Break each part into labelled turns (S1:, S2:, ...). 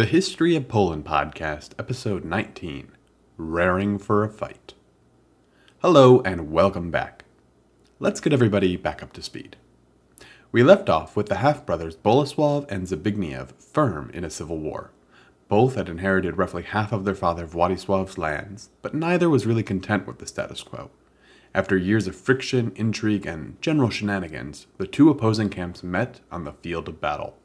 S1: The History of Poland Podcast, Episode 19 Raring for a Fight. Hello, and welcome back. Let's get everybody back up to speed. We left off with the half brothers Boleslav and Zbigniew firm in a civil war. Both had inherited roughly half of their father Władysław's lands, but neither was really content with the status quo. After years of friction, intrigue, and general shenanigans, the two opposing camps met on the field of battle.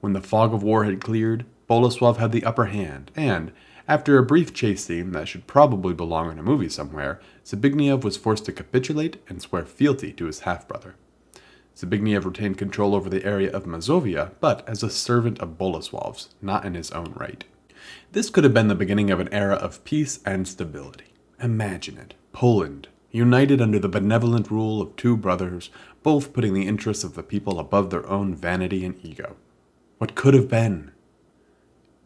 S1: When the fog of war had cleared, Boleslav had the upper hand, and, after a brief chase scene that should probably belong in a movie somewhere, Zbigniew was forced to capitulate and swear fealty to his half brother. Zbigniew retained control over the area of Mazovia, but as a servant of Bolesław's, not in his own right. This could have been the beginning of an era of peace and stability. Imagine it Poland, united under the benevolent rule of two brothers, both putting the interests of the people above their own vanity and ego. What could have been?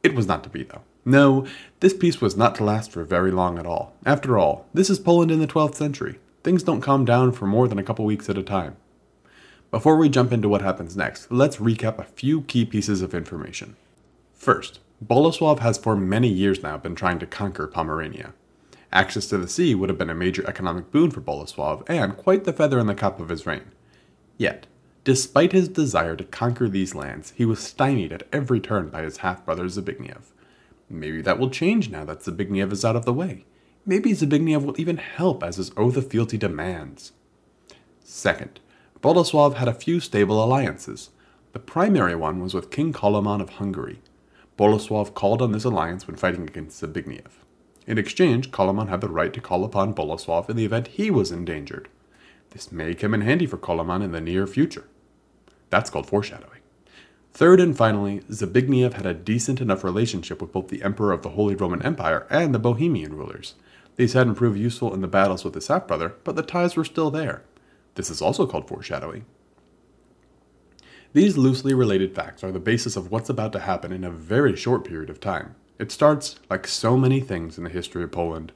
S1: It was not to be, though. No, this peace was not to last for very long at all. After all, this is Poland in the 12th century. Things don't calm down for more than a couple weeks at a time. Before we jump into what happens next, let's recap a few key pieces of information. First, Boleslav has for many years now been trying to conquer Pomerania. Access to the sea would have been a major economic boon for Boleslav and quite the feather in the cap of his reign. Yet, despite his desire to conquer these lands, he was stymied at every turn by his half brother Zbigniew. Maybe that will change now that Zbigniew is out of the way. Maybe Zbigniew will even help as his oath of fealty demands. Second, Boleslav had a few stable alliances. The primary one was with King Koloman of Hungary. Boleslav called on this alliance when fighting against Zbigniew. In exchange, Koloman had the right to call upon Boleslav in the event he was endangered. This may come in handy for Koloman in the near future. That's called foreshadowing. Third and finally, Zbigniew had a decent enough relationship with both the Emperor of the Holy Roman Empire and the Bohemian rulers. These hadn't proved useful in the battles with his half brother, but the ties were still there. This is also called foreshadowing. These loosely related facts are the basis of what's about to happen in a very short period of time. It starts, like so many things in the history of Poland,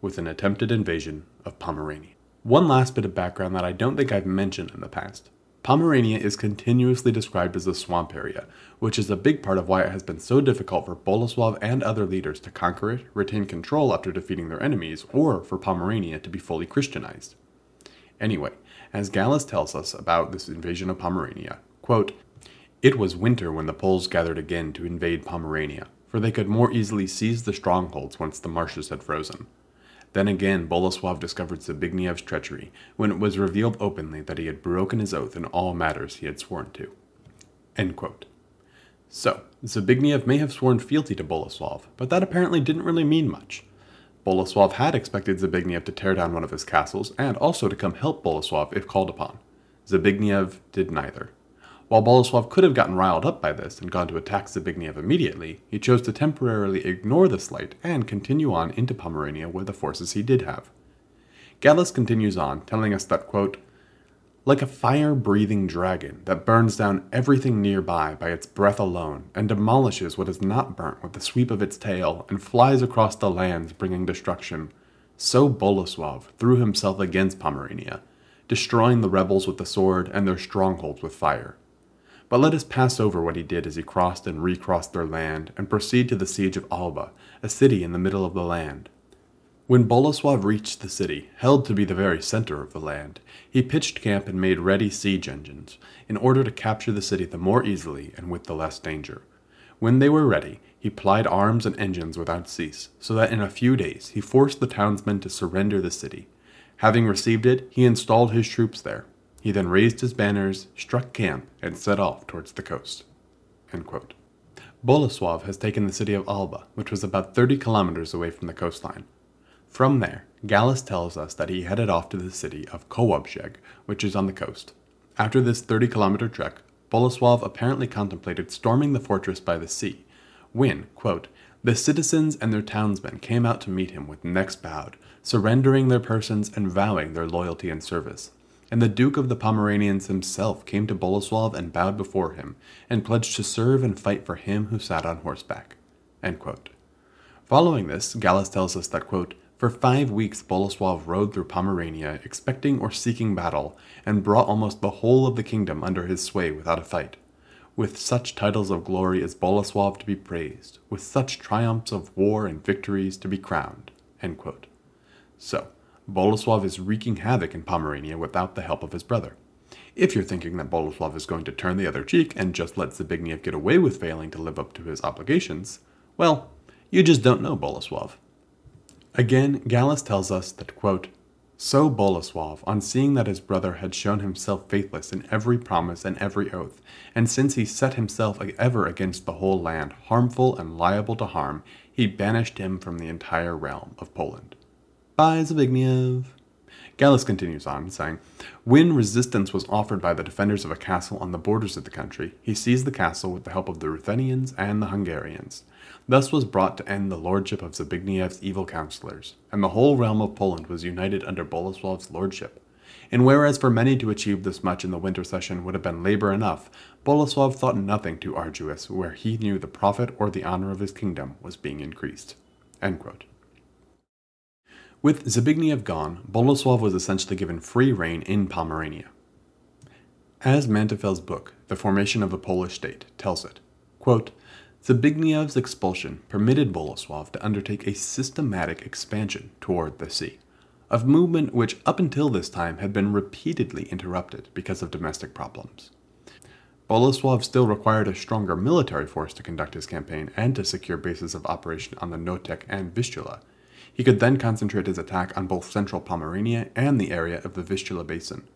S1: with an attempted invasion of Pomerania. One last bit of background that I don't think I've mentioned in the past. Pomerania is continuously described as a swamp area, which is a big part of why it has been so difficult for Boleslav and other leaders to conquer it, retain control after defeating their enemies, or for Pomerania to be fully Christianized. Anyway, as Gallus tells us about this invasion of Pomerania, quote, It was winter when the Poles gathered again to invade Pomerania, for they could more easily seize the strongholds once the marshes had frozen. Then again, Boleslav discovered Zbigniew's treachery when it was revealed openly that he had broken his oath in all matters he had sworn to. So, Zbigniew may have sworn fealty to Boleslav, but that apparently didn't really mean much. Boleslav had expected Zbigniew to tear down one of his castles and also to come help Boleslav if called upon. Zbigniew did neither. While Boleslav could have gotten riled up by this and gone to attack Zbigniew immediately, he chose to temporarily ignore the slight and continue on into Pomerania with the forces he did have. Gallus continues on, telling us that, quote, like a fire breathing dragon that burns down everything nearby by its breath alone, and demolishes what is not burnt with the sweep of its tail, and flies across the lands bringing destruction, so Boleslav threw himself against Pomerania, destroying the rebels with the sword and their strongholds with fire. But let us pass over what he did as he crossed and recrossed their land, and proceed to the siege of Alba, a city in the middle of the land. When Boleslav reached the city, held to be the very center of the land, he pitched camp and made ready siege engines, in order to capture the city the more easily and with the less danger. When they were ready, he plied arms and engines without cease, so that in a few days he forced the townsmen to surrender the city. Having received it, he installed his troops there. He then raised his banners, struck camp, and set off towards the coast. Boleslav has taken the city of Alba, which was about 30 kilometers away from the coastline. From there, Gallus tells us that he headed off to the city of Kołobrzeg, which is on the coast. After this 30 kilometer trek, Boleslav apparently contemplated storming the fortress by the sea, when, quote, the citizens and their townsmen came out to meet him with necks bowed, surrendering their persons and vowing their loyalty and service. And the Duke of the Pomeranians himself came to Boleslav and bowed before him, and pledged to serve and fight for him who sat on horseback. Following this, Gallus tells us that, quote, for five weeks, Boleslav rode through Pomerania, expecting or seeking battle, and brought almost the whole of the kingdom under his sway without a fight. with such titles of glory is Boleslav to be praised, with such triumphs of war and victories to be crowned. So, Boleslav is wreaking havoc in Pomerania without the help of his brother. If you're thinking that Boleslav is going to turn the other cheek and just let Zbigniew get away with failing to live up to his obligations, well, you just don't know Boleslav. Again, Gallus tells us that, quote, so Boleslav, on seeing that his brother had shown himself faithless in every promise and every oath, and since he set himself ever against the whole land, harmful and liable to harm, he banished him from the entire realm of Poland. By Zbigniew. Gallus continues on, saying, When resistance was offered by the defenders of a castle on the borders of the country, he seized the castle with the help of the Ruthenians and the Hungarians. Thus was brought to end the lordship of Zbigniew's evil counselors, and the whole realm of Poland was united under Boleslav's lordship. And whereas for many to achieve this much in the winter session would have been labor enough, Boleslav thought nothing too arduous where he knew the profit or the honor of his kingdom was being increased. With Zbigniew gone, Boleslav was essentially given free rein in Pomerania. As Manteuffel's book, The Formation of a Polish State, tells it, quote, Zbigniew's expulsion permitted Boleslav to undertake a systematic expansion toward the sea, a movement which up until this time had been repeatedly interrupted because of domestic problems. Boleslav still required a stronger military force to conduct his campaign and to secure bases of operation on the Noteć and Vistula. He could then concentrate his attack on both central Pomerania and the area of the Vistula Basin,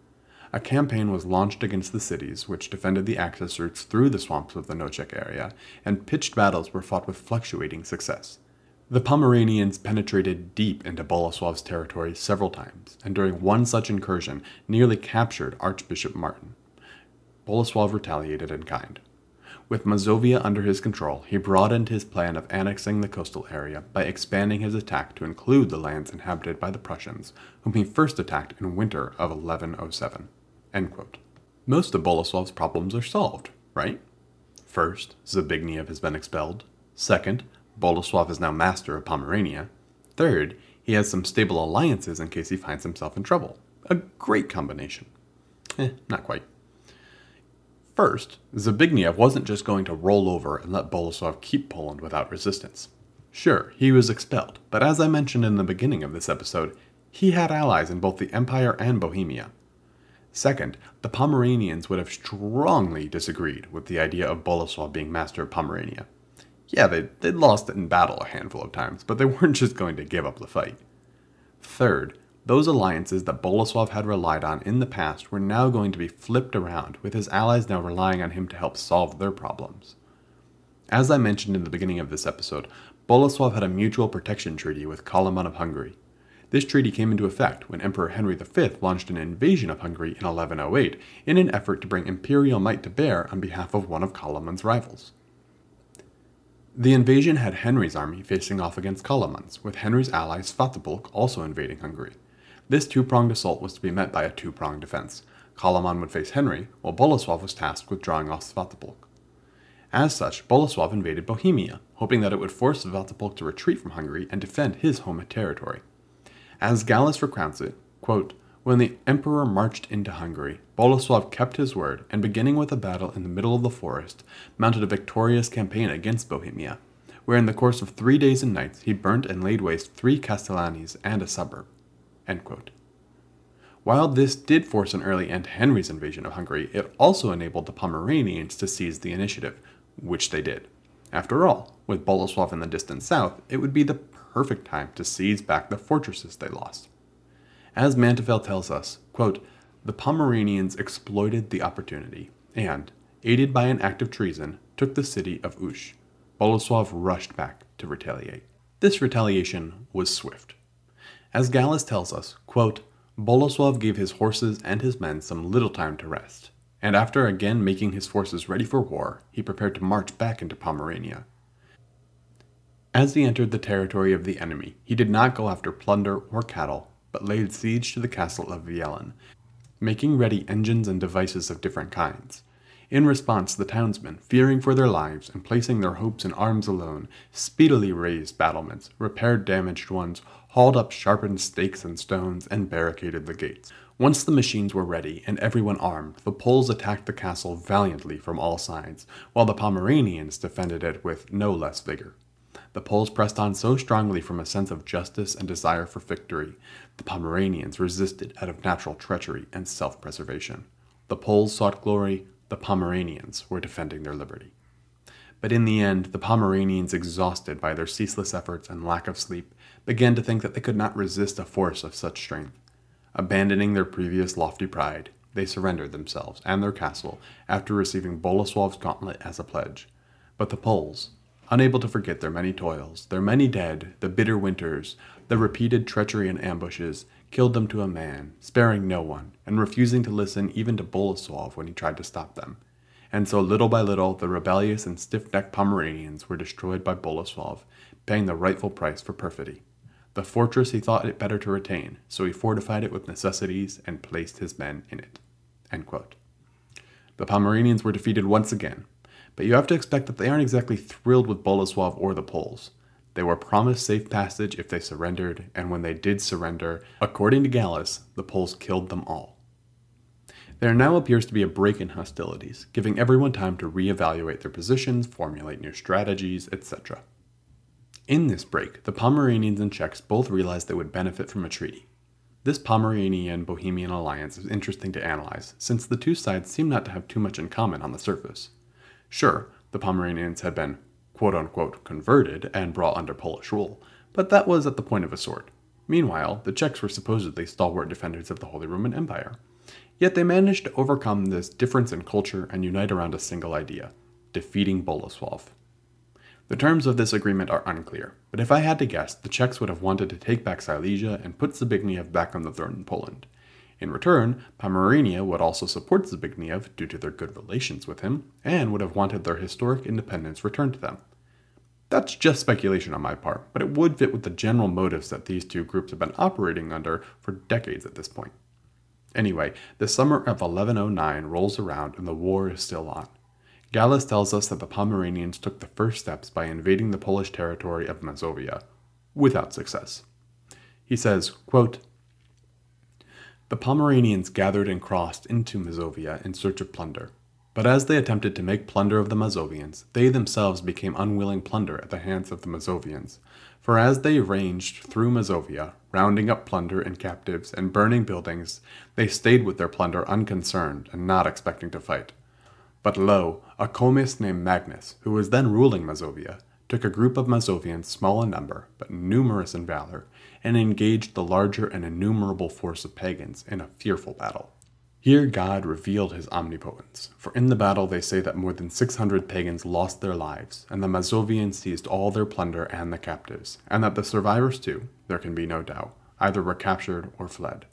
S1: a campaign was launched against the cities, which defended the access routes through the swamps of the Noteć area, and pitched battles were fought with fluctuating success. The Pomeranians penetrated deep into Boleslav's territory several times, and during one such incursion nearly captured Archbishop Martin. Boleslav retaliated in kind. With Mazovia under his control, he broadened his plan of annexing the coastal area by expanding his attack to include the lands inhabited by the Prussians, whom he first attacked in winter of 1107. Most of Boleslav's problems are solved, right? First, Zbigniew has been expelled. Second, Boleslav is now master of Pomerania. Third, he has some stable alliances in case he finds himself in trouble. A great combination. Eh, not quite. First, Zbigniew wasn't just going to roll over and let Boleslav keep Poland without resistance. Sure, he was expelled, but as I mentioned in the beginning of this episode, he had allies in both the Empire and Bohemia. Second, the Pomeranians would have strongly disagreed with the idea of Boleslav being master of Pomerania. Yeah, they, they'd lost it in battle a handful of times, but they weren't just going to give up the fight. Third, those alliances that Boleslav had relied on in the past were now going to be flipped around, with his allies now relying on him to help solve their problems. As I mentioned in the beginning of this episode, Boleslav had a mutual protection treaty with Koloman of Hungary, this treaty came into effect when Emperor Henry V launched an invasion of Hungary in 1108 in an effort to bring imperial might to bear on behalf of one of Koloman's rivals. The invasion had Henry's army facing off against Koloman's, with Henry's ally Svatopolk also invading Hungary. This two-pronged assault was to be met by a two-pronged defense. Koloman would face Henry, while Boleslav was tasked with drawing off Svatopolk. As such, Boleslav invaded Bohemia, hoping that it would force Svatopolk to retreat from Hungary and defend his home territory. As Gallus recounts it, quote, when the emperor marched into Hungary, Boleslav kept his word and, beginning with a battle in the middle of the forest, mounted a victorious campaign against Bohemia, where in the course of three days and nights he burnt and laid waste three castellanies and a suburb. While this did force an early end to Henry's invasion of Hungary, it also enabled the Pomeranians to seize the initiative, which they did. After all, with Boleslav in the distant south, it would be the perfect time to seize back the fortresses they lost. As Manteuffel tells us, quote, the Pomeranians exploited the opportunity and, aided by an act of treason, took the city of Ush. Boleslav rushed back to retaliate. This retaliation was swift. As Gallus tells us, quote, Boleslav gave his horses and his men some little time to rest, and after again making his forces ready for war, he prepared to march back into Pomerania. As he entered the territory of the enemy, he did not go after plunder or cattle, but laid siege to the castle of Vielen, making ready engines and devices of different kinds. In response, the townsmen, fearing for their lives and placing their hopes in arms alone, speedily raised battlements, repaired damaged ones, hauled up sharpened stakes and stones, and barricaded the gates. Once the machines were ready and everyone armed, the Poles attacked the castle valiantly from all sides, while the Pomeranians defended it with no less vigor. The Poles pressed on so strongly from a sense of justice and desire for victory, the Pomeranians resisted out of natural treachery and self preservation. The Poles sought glory, the Pomeranians were defending their liberty. But in the end, the Pomeranians, exhausted by their ceaseless efforts and lack of sleep, began to think that they could not resist a force of such strength. Abandoning their previous lofty pride, they surrendered themselves and their castle after receiving Bolesław's gauntlet as a pledge. But the Poles, unable to forget their many toils, their many dead, the bitter winters, the repeated treachery and ambushes, killed them to a man, sparing no one, and refusing to listen even to Bolesław when he tried to stop them. And so little by little, the rebellious and stiff-necked Pomeranians were destroyed by Bolesław, paying the rightful price for perfidy. The fortress he thought it better to retain, so he fortified it with necessities and placed his men in it. The Pomeranians were defeated once again, but you have to expect that they aren't exactly thrilled with Bolesław or the Poles. They were promised safe passage if they surrendered, and when they did surrender, according to Gallus, the Poles killed them all. There now appears to be a break in hostilities, giving everyone time to re-evaluate their positions, formulate new strategies, etc. In this break, the Pomeranians and Czechs both realized they would benefit from a treaty. This Pomeranian Bohemian alliance is interesting to analyze, since the two sides seem not to have too much in common on the surface. Sure, the Pomeranians had been quote unquote converted and brought under Polish rule, but that was at the point of a sword. Meanwhile, the Czechs were supposedly stalwart defenders of the Holy Roman Empire. Yet they managed to overcome this difference in culture and unite around a single idea defeating Bolesław. The terms of this agreement are unclear, but if I had to guess, the Czechs would have wanted to take back Silesia and put Zbigniew back on the throne in Poland. In return, Pomerania would also support Zbigniew due to their good relations with him, and would have wanted their historic independence returned to them. That's just speculation on my part, but it would fit with the general motives that these two groups have been operating under for decades at this point. Anyway, the summer of 1109 rolls around and the war is still on. Gallus tells us that the Pomeranians took the first steps by invading the Polish territory of Mazovia, without success. He says, quote, The Pomeranians gathered and crossed into Mazovia in search of plunder. But as they attempted to make plunder of the Mazovians, they themselves became unwilling plunder at the hands of the Mazovians. For as they ranged through Mazovia, rounding up plunder and captives and burning buildings, they stayed with their plunder unconcerned and not expecting to fight. But lo, a comes named Magnus, who was then ruling Mazovia, took a group of Mazovians small in number, but numerous in valor, and engaged the larger and innumerable force of pagans in a fearful battle. Here God revealed his omnipotence, for in the battle they say that more than 600 pagans lost their lives, and the Mazovians seized all their plunder and the captives, and that the survivors too, there can be no doubt, either were captured or fled.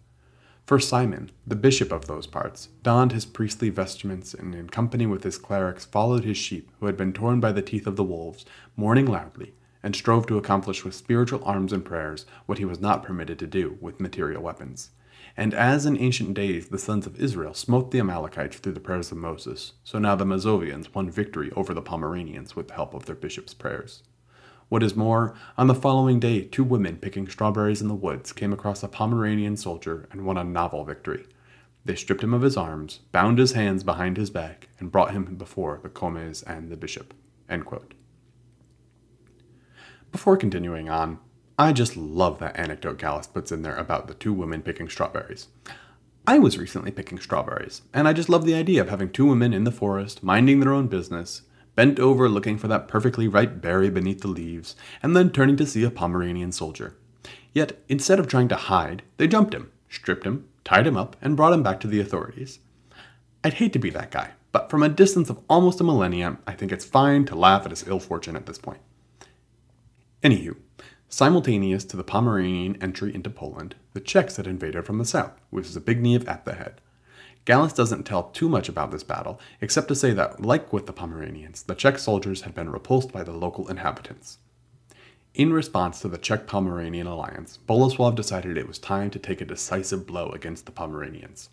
S1: For Simon, the bishop of those parts, donned his priestly vestments and in company with his clerics followed his sheep who had been torn by the teeth of the wolves, mourning loudly, and strove to accomplish with spiritual arms and prayers what he was not permitted to do with material weapons. And as in ancient days the sons of Israel smote the Amalekites through the prayers of Moses, so now the Mazovians won victory over the Pomeranians with the help of their bishop's prayers. What is more, on the following day, two women picking strawberries in the woods came across a Pomeranian soldier and won a novel victory. They stripped him of his arms, bound his hands behind his back, and brought him before the comes and the bishop. Before continuing on, I just love that anecdote Gallus puts in there about the two women picking strawberries. I was recently picking strawberries, and I just love the idea of having two women in the forest, minding their own business, bent over looking for that perfectly ripe berry beneath the leaves, and then turning to see a Pomeranian soldier. Yet, instead of trying to hide, they jumped him, stripped him, tied him up, and brought him back to the authorities. I'd hate to be that guy, but from a distance of almost a millennium, I think it's fine to laugh at his ill fortune at this point. Anywho, simultaneous to the Pomeranian entry into Poland, the Czechs had invaded from the south, with Zbigniew at the head. Gallus doesn't tell too much about this battle, except to say that, like with the Pomeranians, the Czech soldiers had been repulsed by the local inhabitants. In response to the Czech Pomeranian alliance, Boleslav decided it was time to take a decisive blow against the Pomeranians.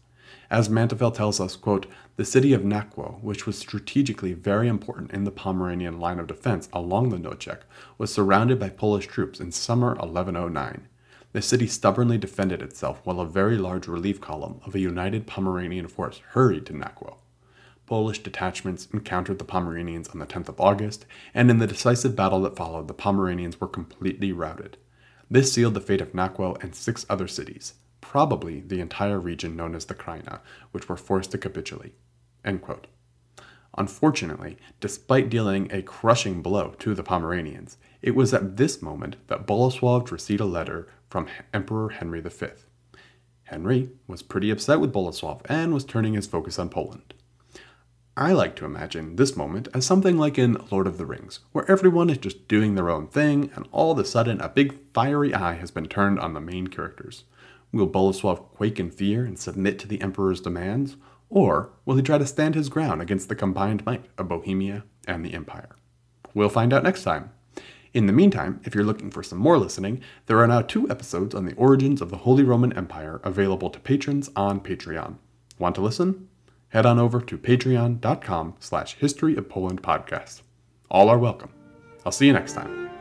S1: As Manteuffel tells us, quote, the city of Nakło, which was strategically very important in the Pomeranian line of defense along the Noteć, was surrounded by Polish troops in summer 1109. the city stubbornly defended itself while a very large relief column of a united Pomeranian force hurried to Nakło. Polish detachments encountered the Pomeranians on the 10th of August, and in the decisive battle that followed, the Pomeranians were completely routed. This sealed the fate of Nakło and six other cities, probably the entire region known as the Kraina, which were forced to capitulate. Unfortunately, despite dealing a crushing blow to the Pomeranians, it was at this moment that Boleslav received a letter from Emperor Henry V. Henry was pretty upset with Boleslav and was turning his focus on Poland. I like to imagine this moment as something like in Lord of the Rings, where everyone is just doing their own thing, and all of a sudden a big fiery eye has been turned on the main characters. Will Boleslav quake in fear and submit to the Emperor's demands, or will he try to stand his ground against the combined might of Bohemia and the Empire? We'll find out next time. In the meantime, if you're looking for some more listening, there are now two episodes on the origins of the Holy Roman Empire available to patrons on Patreon. Want to listen? Head on over to patreon.com slash history of Poland podcast. All are welcome. I'll see you next time.